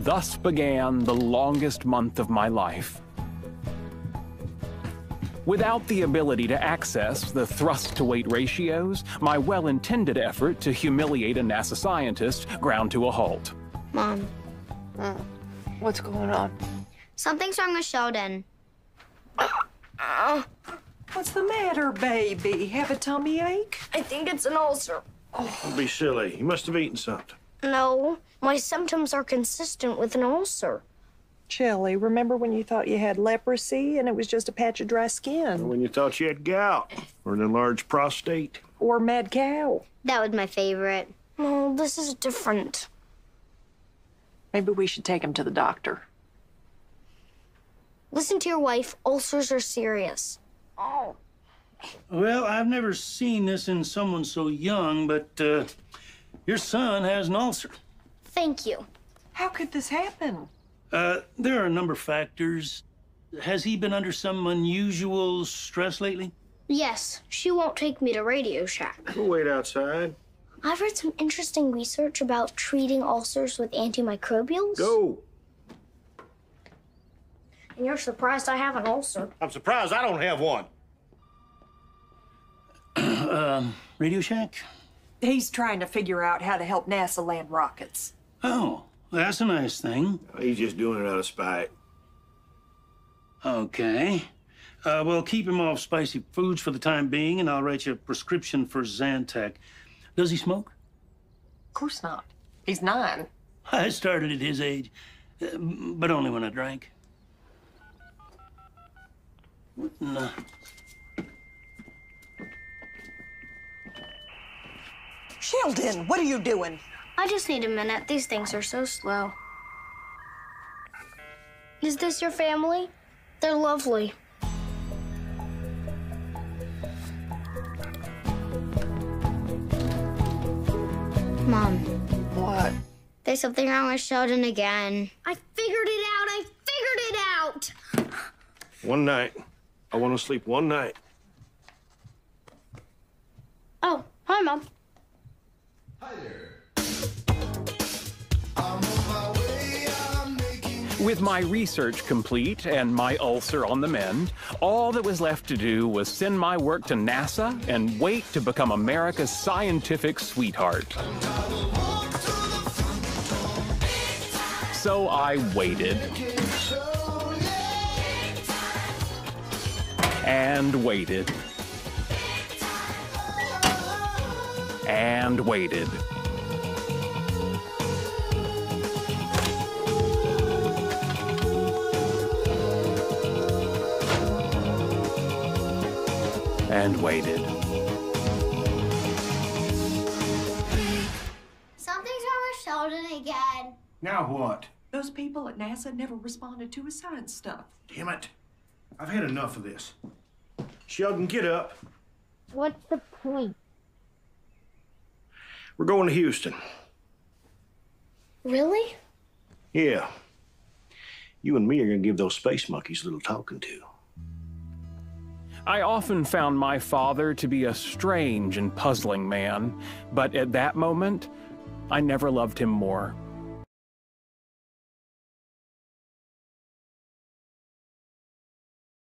Thus began the longest month of my life. Without the ability to access the thrust to weight ratios, my well intended effort to humiliate a NASA scientist ground to a halt. Mom, hmm. What's going on? something's wrong with Sheldon. What's the matter, baby? Have a tummy ache? I think it's an ulcer. Don't be silly. You must have eaten something. No, my symptoms are consistent with an ulcer. Shelly, remember when you thought you had leprosy and it was just a patch of dry skin? When you thought you had gout or an enlarged prostate. Or mad cow? That was my favorite. No, this is different. Maybe we should take him to the doctor. Listen to your wife. Ulcers are serious. Oh. Well, I've never seen this in someone so young, but uh, your son has an ulcer. Thank you. How could this happen? Uh, there are a number of factors. Has he been under some unusual stress lately? Yes, she won't take me to Radio Shack. We'll wait outside. I've read some interesting research about treating ulcers with antimicrobials. Go. And you're surprised I have an ulcer. I'm surprised I don't have one. Radio Shack? He's trying to figure out how to help NASA land rockets. Oh, that's a nice thing. He's just doing it out of spite. Okay. Uh, well, keep him off spicy foods for the time being, and I'll write you a prescription for Zantac. Does he smoke? Of course not. He's nine. I started at his age, uh, but only when I drank. No. Sheldon, what are you doing? I just need a minute. These things are so slow. Is this your family? They're lovely. Mom, What? there's something wrong with Sheldon again. I figured it out. I figured it out. One night. I want to sleep one night. Oh, hi, Mom. With my research complete and my ulcer on the mend, all that was left to do was send my work to NASA and wait to become America's scientific sweetheart. So I waited. And waited. And waited. And waited. Something's wrong with Sheldon again. Now what? Those people at NASA never responded to his science stuff. Damn it. I've had enough of this. Sheldon, get up. What's the point? We're going to Houston. Really? Yeah. You and me are going to give those space monkeys a little talking to. I often found my father to be a strange and puzzling man, but at that moment, I never loved him more.